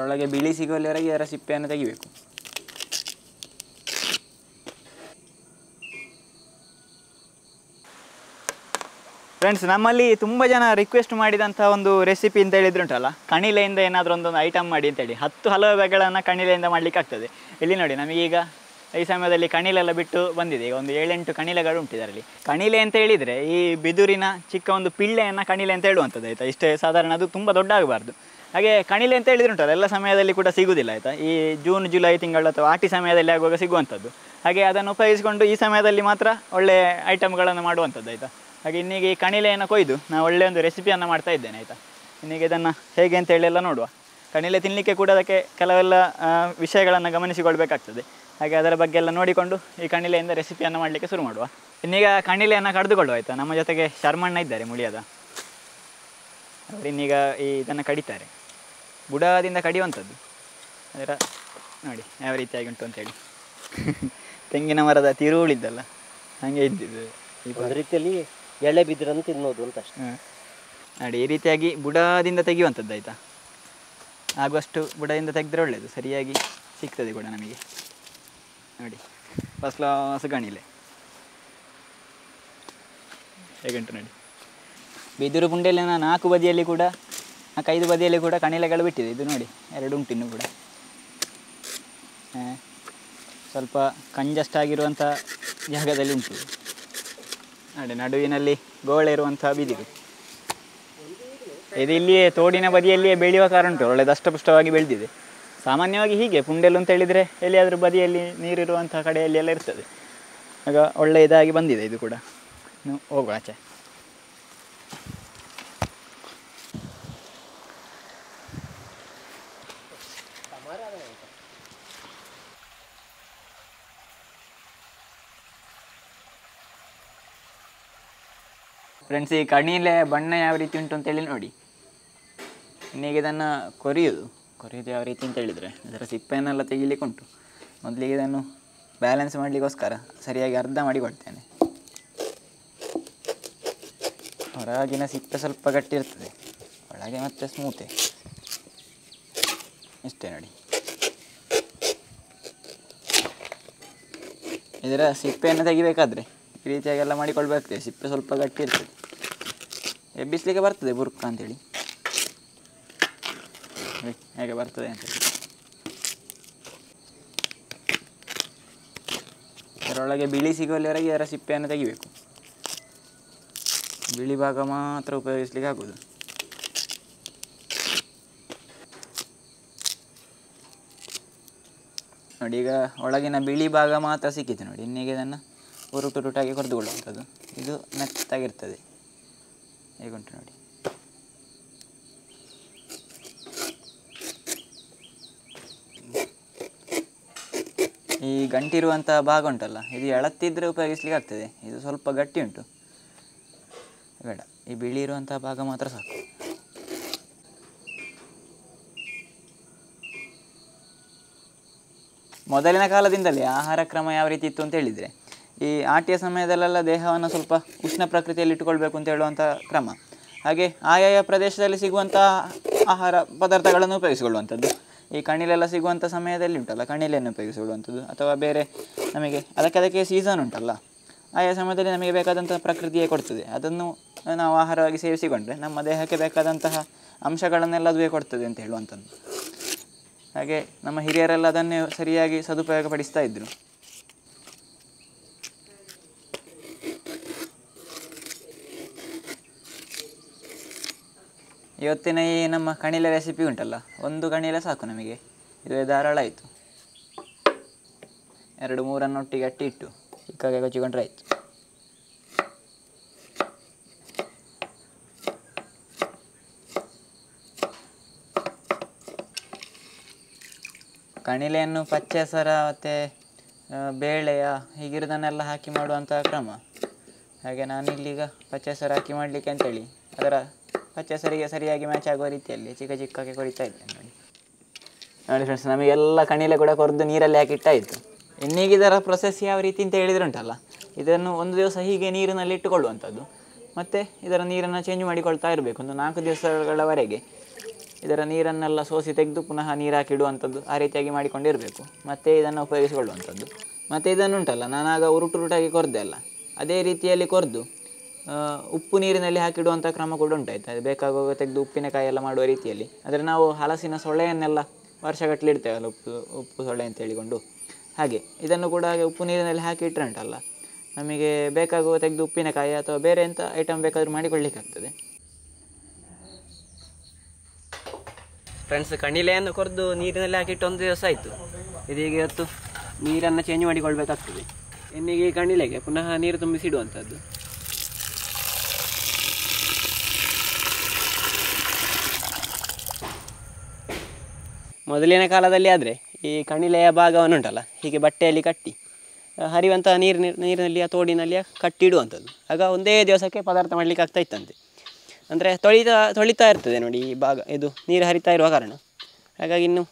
ಅದರೊಳಗೆ ಬಿಳಿ ಸಿಗುವಲ್ಲಿವರೆಗೆ ಇದರ ಸಿಪ್ಪೆಯನ್ನು ತೆಗಿಬೇಕು. ಫ್ರೆಂಡ್ಸ್ ನಮ್ಮಲ್ಲಿ ತುಂಬ ಜನ ರಿಕ್ವೆಸ್ಟ್ ಮಾಡಿದಂಥ ಒಂದು ರೆಸಿಪಿ ಅಂತ ಹೇಳಿದ್ರು ಉಂಟಲ್ಲ? ಕಣಿಲೆಯಿಂದ ಏನಾದರೂ ಒಂದೊಂದು ಐಟಮ್ ಮಾಡಿ ಅಂತೇಳಿ ಹತ್ತು ಹಲವು ಕಣಿಲೆಯಿಂದ ಮಾಡಲಿಕ್ಕೆ ಆಗ್ತದೆ. ಇಲ್ಲಿ ನೋಡಿ ನಮಗೀಗ ಈ ಸಮಯದಲ್ಲಿ ಕಣಿಲೆಲ್ಲ ಬಿಟ್ಟು ಬಂದಿದೆ. ಈಗ ಒಂದು ಏಳೆಂಟು ಕಣಿಲೆಗಳು ಉಂಟು ಇದರಲ್ಲಿ. ಕಣಿಲೆ ಅಂತ ಹೇಳಿದರೆ ಈ ಬಿದುರಿನ ಚಿಕ್ಕ ಒಂದು ಪಿಳ್ಳೆಯನ್ನು ಕಣಿಲೆ ಅಂತ ಹೇಳುವಂಥದ್ದು ಆಯಿತಾ? ಇಷ್ಟೇ ಸಾಧಾರಣ, ಅದು ತುಂಬ ದೊಡ್ಡ ಆಗಬಾರ್ದು ಹಾಗೆ ಕಣಿಲೆ ಅಂತ ಹೇಳಿದ್ರೆ ಎಲ್ಲ ಸಮಯದಲ್ಲಿ ಕೂಡ ಸಿಗುವುದಿಲ್ಲ ಆಯಿತಾ? ಈ ಜೂನ್ ಜುಲೈ ತಿಂಗಳು ಅಥವಾ ಆಟಿ ಸಮಯದಲ್ಲಿ ಆಗುವಾಗ ಸಿಗುವಂಥದ್ದು. ಹಾಗೆ ಅದನ್ನು ಉಪಯೋಗಿಸಿಕೊಂಡು ಈ ಸಮಯದಲ್ಲಿ ಮಾತ್ರ ಒಳ್ಳೆ ಐಟಮ್ಗಳನ್ನು ಮಾಡುವಂಥದ್ದು, ಆಯಿತಾ? ಹಾಗೆ ಇನ್ನೀಗ ಈ ಕಣಿಲೆಯನ್ನು ಕೊಯ್ದು ನಾನು ಒಳ್ಳೆಯ ಒಂದು ರೆಸಿಪಿಯನ್ನು ಮಾಡ್ತಾ ಇದ್ದೇನೆ, ಆಯಿತಾ? ಇನ್ನೀಗ ಇದನ್ನು ಹೇಗೆ ಅಂತ ಹೇಳಿ ಎಲ್ಲ ನೋಡುವ. ಕಣಿಲೆ ತಿನ್ನಲಿಕ್ಕೆ ಕೂಡ ಅದಕ್ಕೆ ಕೆಲವೆಲ್ಲ ವಿಷಯಗಳನ್ನು ಗಮನಿಸಿಕೊಳ್ಬೇಕಾಗ್ತದೆ. ಹಾಗೆ ಅದರ ಬಗ್ಗೆ ಎಲ್ಲ ನೋಡಿಕೊಂಡು ಈ ಕಣಿಲೆಯಿಂದ ರೆಸಿಪಿಯನ್ನು ಮಾಡಲಿಕ್ಕೆ ಶುರು ಮಾಡುವ. ಇನ್ನೀಗ ಕಣಿಲೆಯನ್ನು ಕಡಿದುಕೊಳ್ಳುವ, ಆಯಿತಾ? ನಮ್ಮ ಜೊತೆಗೆ ಶರ್ಮಣ್ಣ ಇದ್ದಾರೆ, ಮುಳಿಯದ. ಅವರು ಇನ್ನೀಗ ಈ ಇದನ್ನು ಕಡಿತಾರೆ. ಬುಡದಿಂದ ಕಡಿಯುವಂಥದ್ದು. ಅದರ ನೋಡಿ ಯಾವ ರೀತಿಯಾಗಿ ಉಂಟು ಅಂತೇಳಿ ತೆಂಗಿನ ಮರದ ತಿರುಳಿದ್ದಲ್ಲ ಹಾಗೆ ಇದ್ದಿದ್ದು. ಒಂದು ರೀತಿಯಲ್ಲಿ ಎಳೆ ಬಿದ್ದರನ್ನು ತಿನ್ನೋದು ಅಂತ ಅಷ್ಟೇ. ನೋಡಿ ಈ ರೀತಿಯಾಗಿ ಬುಡದಿಂದ ತೆಗೆಯುವಂಥದ್ದು ಆಯಿತಾ? ಆಗುವಷ್ಟು ಬುಡದಿಂದ ತೆಗೆದ್ರೆ ಒಳ್ಳೆಯದು ಸರಿಯಾಗಿ ಸಿಗ್ತದೆ ಕೂಡ ನಮಗೆ. ನೋಡಿ ಫಸ್ಟ್ ಕ್ಲಾಸ್ ಗಣಿಲೆ. ಹೇಗುಂಟು ನೋಡಿ? ಬಿದಿರು ಪುಂಡೆಯಲ್ಲಿನ ನಾಲ್ಕು ಬದಿಯಲ್ಲಿ ಕೂಡ ನಾಲ್ಕೈದು ಬದಿಯಲ್ಲಿ ಕೂಡ ಕಣಿಲೆಗಳು ಬಿಟ್ಟಿದೆ. ಇದು ನೋಡಿ ಎರಡು ಉಂಟು ಕೂಡ. ಆ, ಸ್ವಲ್ಪ ಕಂಜಸ್ಟ್ ಆಗಿರುವಂಥ ಜಾಗದಲ್ಲಿ ಉಂಟು. ನೋಡಿ ನಡುವಿನಲ್ಲಿ ಗೋಳೆ ಇರುವಂಥ ಬಿದಿರು ಇದು ಇಲ್ಲಿಯೇ ತೋಡಿನ ಬದಿಯಲ್ಲಿಯೇ ಬೆಳೆಯುವ ಕಾರಣ ಉಂಟು. ಒಳ್ಳೆ ದಷ್ಟಪುಷ್ಟವಾಗಿ ಬೆಳೆದಿದೆ. ಸಾಮಾನ್ಯವಾಗಿ ಹೀಗೆ ಪುಂಡೆಲು ಅಂತ ಹೇಳಿದರೆ ಎಲ್ಲಿಯಾದರೂ ಬದಿಯಲ್ಲಿ ನೀರಿರುವಂಥ ಕಡೆಯಲ್ಲಿ ಎಲ್ಲ ಇರ್ತದೆ. ಆಗ ಒಳ್ಳೆ ಇದಾಗಿ ಬಂದಿದೆ ಇದು ಕೂಡ. ಹೋಗುವ ಆಚೆ. ಫ್ರೆಂಡ್ಸ್ ಈ ಕಣಿಲೆ ಬಣ್ಣ ಯಾವ ರೀತಿ ಉಂಟು ಅಂತೇಳಿ ನೋಡಿ. ಇನ್ನೀಗ ಇದನ್ನು ಕೊರಿಯೋದು. ಕೊರಿಯೋದು ಯಾವ ರೀತಿ ಅಂತ ಹೇಳಿದರೆ, ಇದರ ಸಿಪ್ಪೆಯನ್ನೆಲ್ಲ ತೆಗಿಲಿಕ್ಕೆ ಉಂಟು. ಮೊದಲಿಗೆ ಇದನ್ನು ಬ್ಯಾಲೆನ್ಸ್ ಮಾಡಲಿಕ್ಕೋಸ್ಕರ ಸರಿಯಾಗಿ ಅರ್ಧ ಮಾಡಿಕೊಡ್ತೇನೆ ಹೊರಗಿನ ಸಿಪ್ಪೆ ಸ್ವಲ್ಪ ಗಟ್ಟಿ ಇರ್ತದೆ ಒಳಗೆ ಮತ್ತೆ ಸ್ಮೂತೆ ಇಷ್ಟೇ ನೋಡಿ. ಇದರ ಸಿಪ್ಪೆಯನ್ನು ತೆಗಿಬೇಕಾದ್ರೆ ಈ ರೀತಿಯಾಗೆಲ್ಲ ಮಾಡಿಕೊಳ್ಬೇಕಾಗ್ತದೆ. ಸಿಪ್ಪೆ ಸ್ವಲ್ಪ ಗಟ್ಟಿ ಇರ್ತದೆ ಎಬ್ಬಿಸ್ಲಿಕ್ಕೆ ಬರ್ತದೆ ಬುರ್ಕ ಅಂತೇಳಿ. ಹೇಗೆ ಬರ್ತದೆ ಅಂತೇಳಿ ಅದರೊಳಗೆ ಬಿಳಿ ಸಿಗುವಲ್ಲಿವರೆಗೆ ಅದರ ಸಿಪ್ಪೆಯನ್ನು ತೆಗಿಬೇಕು. ಬಿಳಿ ಭಾಗ ಮಾತ್ರ ಉಪಯೋಗಿಸ್ಲಿಕ್ಕೆ ಆಗೋದು ನೋಡಿ, ಈಗ ಒಳಗಿನ ಬಿಳಿ ಭಾಗ ಮಾತ್ರ ಸಿಕ್ಕಿತು ನೋಡಿ, ಇನ್ನೀಗ ಇದನ್ನು ಉರುಟು ಉರುಟಾಗಿ ಕೊರೆದುಕೊಳ್ಳುವಂಥದ್ದು. ಇದು ಮೆತ್ತಾಗಿರ್ತದೆ. ಹೇಗುಂಟು ನೋಡಿ. ಈ ಗಂಟಿರುವಂಥ ಭಾಗ ಉಂಟಲ್ಲ, ಇದು ಎಳತ್ತಿದ್ರೆ ಉಪಯೋಗಿಸ್ಲಿಕ್ಕೆ ಆಗ್ತದೆ, ಇದು ಸ್ವಲ್ಪ ಗಟ್ಟಿ ಉಂಟು. ಬೇಡ, ಈ ಬಿಳಿ ಇರುವಂಥ ಭಾಗ ಮಾತ್ರ ಸಾಕು. ಮೊದಲಿನ ಕಾಲದಿಂದಲೇ ಆಹಾರ ಕ್ರಮ ಯಾವ ರೀತಿ ಇತ್ತು ಅಂತ ಹೇಳಿದರೆ ಈ ಆಟಿಯ ಸಮಯದಲ್ಲೆಲ್ಲ ದೇಹವನ್ನು ಸ್ವಲ್ಪ ಉಷ್ಣ ಪ್ರಕೃತಿಯಲ್ಲಿ ಇಟ್ಟುಕೊಳ್ಬೇಕು ಅಂತ ಹೇಳುವಂಥ ಕ್ರಮ. ಹಾಗೆ ಆಯಾಯ ಪ್ರದೇಶದಲ್ಲಿ ಸಿಗುವಂಥ ಆಹಾರ ಪದಾರ್ಥಗಳನ್ನು ಉಪಯೋಗಿಸಿಕೊಳ್ಳುವಂಥದ್ದು. ಈ ಕಣಿಲೆಲ್ಲ ಸಿಗುವಂಥ ಸಮಯದಲ್ಲಿ ಉಂಟಲ್ಲ ಕಣಿಲೆಯನ್ನು ಉಪಯೋಗಿಸಿಕೊಳ್ಳುವಂಥದ್ದು. ಅಥವಾ ಬೇರೆ ನಮಗೆ ಅದಕ್ಕೆ ಅದಕ್ಕೆ ಸೀಸನ್ ಉಂಟಲ್ಲ. ಆಯಾ ಸಮಯದಲ್ಲಿ ನಮಗೆ ಬೇಕಾದಂಥ ಪ್ರಕೃತಿಯೇ ಕೊಡ್ತದೆ. ಅದನ್ನು ನಾವು ಆಹಾರವಾಗಿ ಸೇವಿಸಿಕೊಂಡ್ರೆ ನಮ್ಮ ದೇಹಕ್ಕೆ ಬೇಕಾದಂತಹ ಅಂಶಗಳನ್ನೆಲ್ಲ ಅದುವೇ ಕೊಡ್ತದೆ ಅಂತ ಹೇಳುವಂಥದ್ದು. ಹಾಗೆ ನಮ್ಮ ಹಿರಿಯರೆಲ್ಲ ಅದನ್ನೇ ಸರಿಯಾಗಿ ಸದುಪಯೋಗ ಪಡಿಸ್ತಾ ಇವತ್ತಿನ ಈ ನಮ್ಮ ಕಣಿಲೆ ರೆಸಿಪಿ ಉಂಟಲ್ಲ, ಒಂದು ಕಣಿಲ ಸಾಕು ನಮಗೆ. ಇದುವೇ ಧಾರಾಳ ಆಯಿತು. ಎರಡು ಮೂರನ್ನು ಒಟ್ಟಿಗೆ ಅಟ್ಟಿ ಇಟ್ಟು, ಚಿಕ್ಕಾಗೆ ಕೊಚ್ಚಿಕೊಂಡ್ರೆ ಆಯಿತು. ಕಣಿಲೆಯನ್ನು ಪಚ್ಚೆ ಸರ, ಮತ್ತು ಬೇಳೆಯ, ಹೀಗಿರೋದನ್ನೆಲ್ಲ ಹಾಕಿ ಮಾಡುವಂಥ ಕ್ರಮ. ಹಾಗೆ ನಾನಿಲ್ಲೀಗ ಪಚ್ಚೆ ಹೆಸರು ಹಾಕಿ ಮಾಡಲಿಕ್ಕೆ ಅಂತೇಳಿ, ಅದರ ಪಚ್ಚೆ ಸರಿಗೆ ಸರಿಯಾಗಿ ಮ್ಯಾಚ್ ಆಗುವ ರೀತಿಯಲ್ಲಿ ಚಿಕ್ಕ ಚಿಕ್ಕಕ್ಕೆ ಕೊರಿತಾ ಇದ್ದೇನೆ ನೋಡಿ. ನೋಡಿ ಫ್ರೆಂಡ್ಸ್ ನಮಗೆಲ್ಲ ಕಣಿಲೆ ಕೂಡ ಕೊರೆದು ನೀರಲ್ಲಿ ಹಾಕಿ ಇಟ್ಟಾಯಿತು. ಇನ್ನೀಗ ಇದರ ಪ್ರೊಸೆಸ್ ಯಾವ ರೀತಿ ಅಂತ ಹೇಳಿದ್ರೆ ಉಂಟಲ್ಲ ಇದನ್ನು ಒಂದು ದಿವಸ ಹೀಗೆ ನೀರಿನಲ್ಲಿ ಇಟ್ಟುಕೊಳ್ಳುವಂಥದ್ದು. ಮತ್ತು ಇದರ ನೀರನ್ನು ಚೇಂಜ್ ಮಾಡಿಕೊಳ್ತಾ ಇರಬೇಕು, ಒಂದು ನಾಲ್ಕು ದಿವಸಗಳವರೆಗೆ. ಇದರ ನೀರನ್ನೆಲ್ಲ ಸೋಸಿ ತೆಗೆದು ಪುನಃ ನೀರು ಹಾಕಿಡುವಂಥದ್ದು ಆ ರೀತಿಯಾಗಿ ಮಾಡಿಕೊಂಡಿರಬೇಕು. ಮತ್ತೆ ಇದನ್ನು ಉಪಯೋಗಿಸಿಕೊಳ್ಳುವಂಥದ್ದು. ಮತ್ತು ಇದನ್ನುಂಟಲ್ಲ, ನಾನಾಗ ಉರುಟುರುಟಾಗಿ ಕೊರೆದೆ ಅಲ್ಲ, ಅದೇ ರೀತಿಯಲ್ಲಿ ಕೊರೆದು. ಉಪ್ಪು ನೀರಿನಲ್ಲಿ ಹಾಕಿಡುವಂಥ ಕ್ರಮ ಕೂಡ ಉಂಟಾಯ್ತು. ಅದು ಬೇಕಾಗುವಾಗ ತೆಗೆದು ಉಪ್ಪಿನಕಾಯಿ ಎಲ್ಲ ಮಾಡುವ ರೀತಿಯಲ್ಲಿ. ಆದರೆ ನಾವು ಹಲಸಿನ ಸೊಳ್ಳೆಯನ್ನೆಲ್ಲ ವರ್ಷಗಟ್ಟಲೆ ಇಡ್ತೇವಲ್ಲ ಉಪ್ಪು ಉಪ್ಪು ಸೊಳ್ಳೆ ಅಂತ ಹೇಳಿಕೊಂಡು. ಹಾಗೆ, ಇದನ್ನು ಕೂಡ ಹಾಗೆ ಉಪ್ಪು ನೀರಿನಲ್ಲಿ ಹಾಕಿ ಇಟ್ಟರೆ ಉಂಟಲ್ಲ. ನಮಗೆ ಬೇಕಾಗುವ ತೆಗೆದು ಉಪ್ಪಿನಕಾಯಿ ಅಥವಾ ಬೇರೆ ಎಂಥ ಐಟಮ್ ಬೇಕಾದರೂ ಮಾಡಿಕೊಳ್ಳಿಕ್ಕಾಗ್ತದೆ. ಫ್ರೆಂಡ್ಸ್ ಕಣಿಲೆಯನ್ನು ಕೊರೆದು ನೀರಿನಲ್ಲಿ ಹಾಕಿಟ್ಟು ಒಂದು ದಿವಸ ಆಯಿತು. ಇದೀಗ ಇವತ್ತು ನೀರನ್ನು ಚೇಂಜ್ ಮಾಡಿಕೊಳ್ಬೇಕಾಗ್ತದೆ. ಇನ್ನೀಗ ಈ ಕಣಿಲೆಗೆ ಪುನಃ ನೀರು ತುಂಬಿಸಿಡುವಂಥದ್ದು ಮೊದಲಿನ ಕಾಲದಲ್ಲಿ ಆದರೆ ಈ ಕಣಿಲೆಯ ಭಾಗವನ್ನುಂಟಲ್ಲ, ಹೀಗೆ ಬಟ್ಟೆಯಲ್ಲಿ ಕಟ್ಟಿ ಹರಿಯುವಂತಹ ನೀರಿನ ನೀರಿನಲ್ಲಿ ಆ ತೋಡಿನಲ್ಲಿ ಕಟ್ಟಿಡುವಂಥದ್ದು. ಆಗ ಒಂದೇ ದಿವಸಕ್ಕೆ ಪದಾರ್ಥ ಮಾಡಲಿಕ್ಕೆ ಆಗ್ತಾ ಇತ್ತಂತೆ. ಅಂದರೆ ತೊಳಿತಾ ತೊಳಿತಾ ಇರ್ತದೆ ನೋಡಿ ಈ ಭಾಗ, ಇದು ನೀರು ಹರಿತಾ ಇರುವ ಕಾರಣ. ಹಾಗಾಗಿ ಇನ್ನು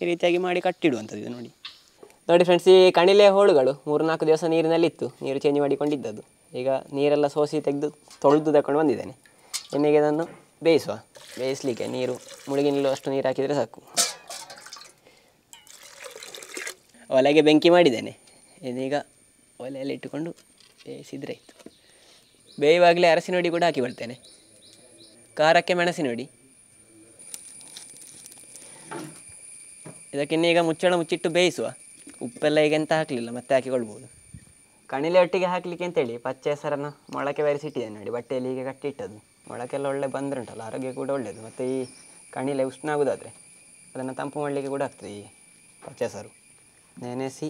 ಈ ರೀತಿಯಾಗಿ ಮಾಡಿ ಕಟ್ಟಿಡುವಂಥದ್ದು ಇದು ನೋಡಿ. ನೋಡಿ ಫ್ರೆಂಡ್ಸ್ ಈ ಕಣಿಲೆಯ ಹೋಳುಗಳು ಮೂರು ನಾಲ್ಕು ದಿವಸ ನೀರಿನಲ್ಲಿತ್ತು, ನೀರು ಚೇಂಜ್ ಮಾಡಿಕೊಂಡಿದ್ದದ್ದು. ಈಗ ನೀರೆಲ್ಲ ಸೋಸಿ ತೆಗೆದು ತೊಳೆದು ತಗೊಂಡು ಬಂದಿದ್ದೇನೆ. ಇನ್ನೀಗ ಇದನ್ನು ಬೇಯಿಸುವ. ಬೇಯಿಸಲಿಕ್ಕೆ ನೀರು ಮುಳುಗಿ ನಿಲ್ಲುವಷ್ಟು ನೀರು ಹಾಕಿದರೆ ಸಾಕು. ಒಲೆಗೆ ಬೆಂಕಿ ಮಾಡಿದ್ದೇನೆ. ಇದೀಗ ಒಲೆಯಲ್ಲಿ ಇಟ್ಟುಕೊಂಡು ಬೇಯಿಸಿದರೆ ಆಯಿತು. ಬೇಯುವಾಗಲೇ ಅರಸಿನ ಕೂಡ ಹಾಕಿ ಬಿಡ್ತೇನೆ ಖಾರಕ್ಕೆ ಮೆಣಸಿನ ಹುಡಿ ಇದಕ್ಕೆ ಇನ್ನೀಗ ಮುಚ್ಚಳ ಮುಚ್ಚಿಟ್ಟು ಬೇಯಿಸುವ. ಉಪ್ಪೆಲ್ಲ ಈಗ ಎಂತ ಹಾಕಲಿಲ್ಲ, ಮತ್ತೆ ಹಾಕಿಕೊಳ್ಬೋದು. ಕಣಿಲೆ ಒಟ್ಟಿಗೆ ಹಾಕಲಿಕ್ಕೆ ಅಂತೇಳಿ ಪಚ್ಚೆ, ಹೆಸರನ್ನು ಮೊಳಕೆ ಬೆರೆಸಿಟ್ಟಿದ್ದೇನೆ ನೋಡಿ, ಬಟ್ಟೆಯಲ್ಲಿ ಹೀಗೆ ಕಟ್ಟಿಟ್ಟದ್ದು. ಮೊಳಕೆಲ್ಲ ಒಳ್ಳೆ ಬಂದ್ರುಂಟಲ್ಲ, ಆರೋಗ್ಯ ಕೂಡ ಒಳ್ಳೆಯದು ಮತ್ತು ಈ ಕಣಿಲೆ ಉಷ್ಣ ಆಗೋದಾದರೆ ಅದನ್ನು ತಂಪು ಮಾಡಲಿಕ್ಕೆ ಕೂಡ ಆಗ್ತದೆ ಈ ಪಚ್ಚೆ ಹೆಸರು ನೆನೆಸಿ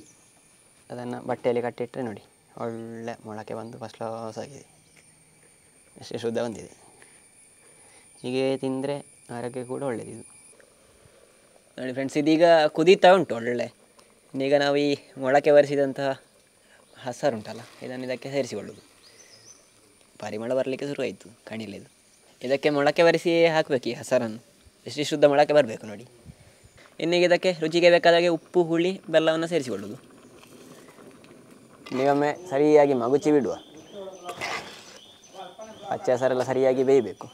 ಅದನ್ನು ಬಟ್ಟೆಯಲ್ಲಿ ಕಟ್ಟಿಟ್ಟರೆ ನೋಡಿ, ಒಳ್ಳೆ ಮೊಳಕೆ ಬಂದು ಫಸ್ಟ್ ಲಾಸ್ ಆಗಿದೆ. ಅಷ್ಟೇ ಶುದ್ಧ ಬಂದಿದೆ. ಹೀಗೆ ತಿಂದರೆ ಆರೋಗ್ಯ ಕೂಡ ಒಳ್ಳೆಯದು ಇದು. ನೋಡಿ ಫ್ರೆಂಡ್ಸ್ ಇದೀಗ ಕುದೀತಾ ಉಂಟು ಒಳ್ಳೆ ಇನ್ನೀಗ ನಾವು ಈ ಮೊಳಕೆ ಬರಿಸಿದಂತಹ ಹಸರುಂಟಲ್ಲ, ಇದನ್ನು ಇದಕ್ಕೆ ಸೇರಿಸಿಕೊಳ್ಳೋದು ಪರಿಮಳ ಬರಲಿಕ್ಕೆ ಶುರುವಾಯಿತು ಕಣಿಲೆದು ಇದಕ್ಕೆ ಮೊಳಕೆ ಬರೆಸಿ ಹಾಕಬೇಕು ಈ ಹಸರನ್ನು. ಎಷ್ಟು ಶುದ್ಧ ಮೊಳಕೆ ಬರಬೇಕು ನೋಡಿ. ಇನ್ನೀಗ ಇದಕ್ಕೆ ರುಚಿಗೆ ಬೇಕಾದಾಗೆ ಉಪ್ಪು, ಹುಳಿ, ಬೆಲ್ಲವನ್ನು ಸೇರಿಸಿಕೊಳ್ಳೋದು ನೀವೊಮ್ಮೆ ಸರಿಯಾಗಿ ಮಗುಚಿ ಬಿಡುವ. ಹಚ್ಚ ಹಸರೆಲ್ಲ ಸರಿಯಾಗಿ ಬೇಯಬೇಕು.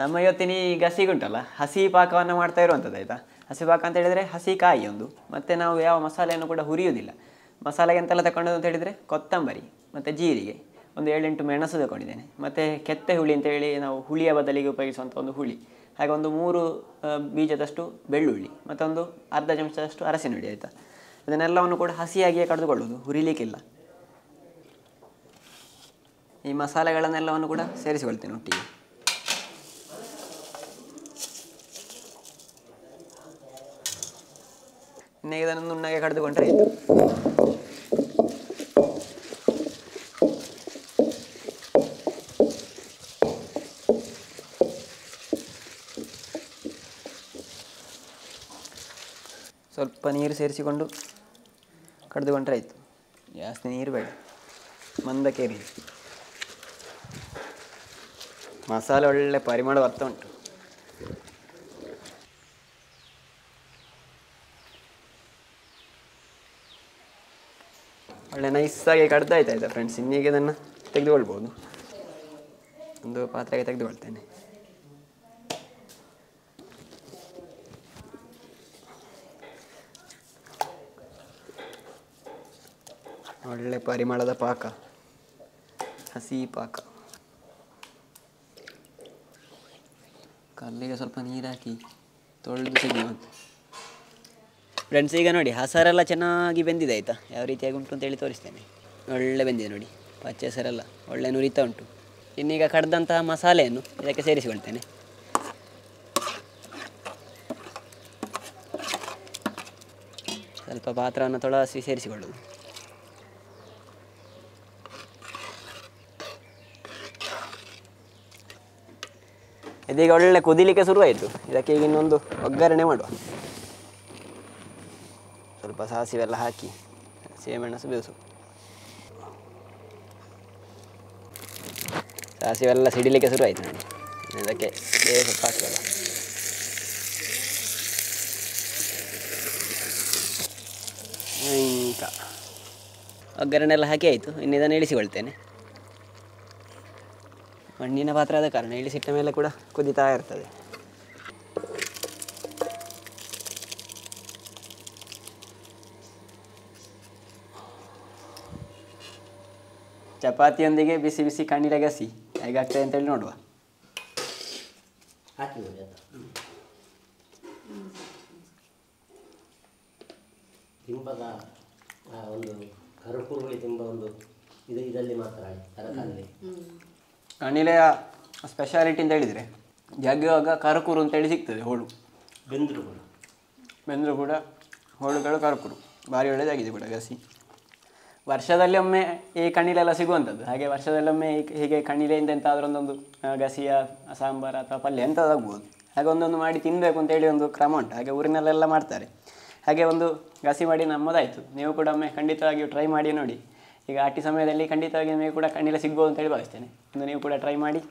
ನಮ್ಮ ಇವತ್ತಿನ ಈ ಗಸಿಗುಂಟಲ್ಲ, ಹಸಿ ಪಾಕವನ್ನು ಮಾಡ್ತಾ ಇರುವಂಥದ್ದು, ಆಯಿತಾ? ಹಸಿ ಪಾಕ ಅಂತ ಹೇಳಿದರೆ ಹಸಿ ಕಾಯಿ ಒಂದು ಮತ್ತು ನಾವು ಯಾವ ಮಸಾಲೆಯನ್ನು ಕೂಡ ಹುರಿಯುವುದಿಲ್ಲ. ಮಸಾಲೆಗೆ ಎಂತೆಲ್ಲ ತಗೊಂಡದ್ದು ಅಂತ ಹೇಳಿದರೆ ಕೊತ್ತಂಬರಿ ಮತ್ತು ಜೀರಿಗೆ, ಒಂದು ಏಳೆಂಟು ಮೆಣಸು ತಗೊಂಡಿದ್ದೇನೆ. ಮತ್ತು ಕೆತ್ತೆ ಹುಳಿ ಅಂತೇಳಿ ನಾವು ಹುಳಿಯ ಬದಲಿಗೆ ಉಪಯೋಗಿಸುವಂಥ ಒಂದು ಹುಳಿ, ಹಾಗೆ ಒಂದು ಮೂರು ಬೀಜದಷ್ಟು ಬೆಳ್ಳುಳ್ಳಿ ಮತ್ತೊಂದು ಅರ್ಧ ಚಮಚದಷ್ಟು ಅರಸಿನ ಹುಳಿ ಆಯಿತಾ? ಅದನ್ನೆಲ್ಲವನ್ನು ಕೂಡ ಹಸಿಯಾಗಿಯೇ ಕಡಿದುಕೊಳ್ಳೋದು ಹುರಿಲಿಕ್ಕಿಲ್ಲ. ಈ ಮಸಾಲೆಗಳನ್ನೆಲ್ಲವನ್ನು ಕೂಡ ಸೇರಿಸಿಕೊಳ್ತೇನೆ ಒಟ್ಟಿಗೆ. ಇನ್ನು ಇದನ್ನು ನುಣ್ಣಗೆ ಕಡಿದುಕೊಂಡ್ರೆ ಆಯಿತು ಸ್ವಲ್ಪ ನೀರು ಸೇರಿಸಿಕೊಂಡು ಕಡಿದುಕೊಂಡ್ರೆ ಆಯಿತು ಜಾಸ್ತಿ ನೀರು ಬೇಡ ಮಂದಕ್ಕೇರಿ ಮಸಾಲೆ ಒಳ್ಳೆ ಪರಿಮಳ ಬರ್ತಾ ಉಂಟು ಒಳ್ಳೆ ನೈಸಾಗಿ ಕಡ್ದಾಯ್ತು ಆಯ್ತಾ ಫ್ರೆಂಡ್ಸ್ ಇನ್ನೀಗ ಇದನ್ನು ತೆಗೆದುಕೊಳ್ಬೋದು. ಒಂದು ಪಾತ್ರೆಗೆ ತೆಗೆದುಕೊಳ್ತೇನೆ. ಒಳ್ಳೆ ಪರಿಮಳದ ಪಾಕ. ಹಸಿ ಪಾಕ. ಕಲ್ಲಿಗೆ ಸ್ವಲ್ಪ ನೀರಾಕಿ ತೊಳೆದು ತೆಗೆಯುವಂತೆ. ಫ್ರೆಂಡ್ಸ್ ಈಗ ನೋಡಿ, ಹಸರೆಲ್ಲ ಚೆನ್ನಾಗಿ ಬೆಂದಿದೆ ಆಯಿತಾ? ಯಾವ ರೀತಿಯಾಗಿ ಉಂಟು ಅಂತೇಳಿ ತೋರಿಸ್ತೇನೆ. ಒಳ್ಳೆ ಬೆಂದಿದೆ ನೋಡಿ ಪಚ್ಚೆ ಹಸರೆಲ್ಲ ಒಳ್ಳೆ ನುರಿತಾ ಉಂಟು. ಇನ್ನೀಗ ಕಡ್ದಂತಹ ಮಸಾಲೆಯನ್ನು ಇದಕ್ಕೆ ಸೇರಿಸಿಕೊಳ್ತೇನೆ. ಸ್ವಲ್ಪ ಪಾತ್ರವನ್ನು ತೊಳಸಿ ಸೇರಿಸಿಕೊಳ್ಳೋದು. ಇದೀಗ ಒಳ್ಳೆ ಕುದಿಲಿಕ್ಕೆ ಶುರುವಾಯಿತು. ಇದಕ್ಕೆ ಈಗ ಇನ್ನೊಂದು ಒಗ್ಗರಣೆ ಮಾಡುವ. ಸ್ವಲ್ಪ ಸಾಸಿವೆಲ್ಲ ಹಾಕಿ ಸೀಮೆಣಸು ಬೇಯಿಸು ಸಾಸಿವೆಲ್ಲ ಸಿಡಿಲಿಕ್ಕೆ ಶುರುವಾಯಿತು ನೋಡಿ ಇದಕ್ಕೆ ಬೇರೆ ಸ್ವಲ್ಪ ಹಾಕುವಲ್ಲ ಈಗ ಒಗ್ಗರಣೆ ಎಲ್ಲ ಹಾಕಿ ಆಯಿತು ಇನ್ನು ಇದನ್ನು ಇಳಿಸಿಕೊಳ್ತೇನೆ ಮಣ್ಣಿನ ಪಾತ್ರ ಆದ ಕಾರಣ ಇಳಿಸಿಟ್ಟ ಮೇಲೆ ಕೂಡ ಕುದಿತಾ ಇರ್ತದೆ ಚಪಾತಿಯೊಂದಿಗೆ ಬಿಸಿ ಬಿಸಿ ಕಣ್ಣೀರ ಗಸಿ. ಹೇಗಾಗ್ತದೆ ಅಂತೇಳಿ ನೋಡುವ. ತಿಂಬದ ಒಂದು ಕರುಕುರುಳಿ ತಿಂಬ ಒಂದು ಇದು ಇದರಲ್ಲಿ ಮಾತ್ರ ತರಕಾರಿ ಕಣಿಲೆಯ ಸ್ಪೆಷಾಲಿಟಿ ಅಂತ ಹೇಳಿದರೆ ಜಗ್ಗುವಾಗ ಕರಕುರು ಅಂತೇಳಿ ಸಿಗ್ತದೆ ಹೋಳು. ಬೆಂದರು ಕೂಡ. ಬೆಂದರು ಕೂಡ ಹೋಳುಗಳು ಕರಕುರು. ಭಾರಿ ಒಳ್ಳೆಯದಾಗಿದೆ ಕೂಡ ಗಸಿ. ವರ್ಷದಲ್ಲಿ ಒಮ್ಮೆ ಈ ಕಣ್ಣಿಲೆಲ್ಲ ಸಿಗುವಂಥದ್ದು. ಹಾಗೆ ವರ್ಷದಲ್ಲೊಮ್ಮೆ ಹೀಗೆ ಕಣ್ಣಿಲೆಯಿಂದ ಎಂತಾದರೂ ಒಂದೊಂದು ಗಸಿಯ, ಸಾಂಬಾರು ಅಥವಾ ಪಲ್ಯ ಎಂಥದ್ದಾಗ್ಬೋದು ಹಾಗೆ ಒಂದೊಂದು ಮಾಡಿ ತಿನ್ನಬೇಕು ಅಂತೇಳಿ ಒಂದು ಕ್ರಮ ಉಂಟು. ಹಾಗೆ ಊರಿನಲ್ಲೆಲ್ಲ ಮಾಡ್ತಾರೆ. ಹಾಗೆ ಒಂದು ಗಸಿ ಮಾಡಿ ನಮ್ಮದಾಯಿತು. ನೀವು ಕೂಡ ಒಮ್ಮೆ ಖಂಡಿತವಾಗಿಯೂ ಟ್ರೈ ಮಾಡಿ ನೋಡಿ. ಈಗ ಆಟಿ ಸಮಯದಲ್ಲಿ ಖಂಡಿತವಾಗಿ ನಿಮಗೆ ಕೂಡ ಕಣ್ಣಿಲೆ ಸಿಗ್ಬೋದು ಅಂತೇಳಿ ಭಾವಿಸ್ತೇನೆ. ಒಂದು ನೀವು ಕೂಡ ಟ್ರೈ ಮಾಡಿ,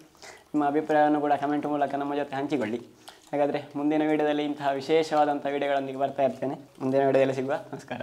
ನಿಮ್ಮ ಅಭಿಪ್ರಾಯವನ್ನು ಕೂಡ ಕಮೆಂಟ್ ಮೂಲಕ ನಮ್ಮ ಜೊತೆ ಹಂಚಿಕೊಳ್ಳಿ. ಹಾಗಾದರೆ ಮುಂದಿನ ವೀಡಿಯೋದಲ್ಲಿ ಇಂತಹ ವಿಶೇಷವಾದಂಥ ವೀಡಿಯೋಗಳೊಂದಿಗೆ ಬರ್ತಾ ಇರ್ತೇನೆ. ಮುಂದಿನ ವೀಡಿಯೋದಲ್ಲಿ ಸಿಗುವ ನಮಸ್ಕಾರ.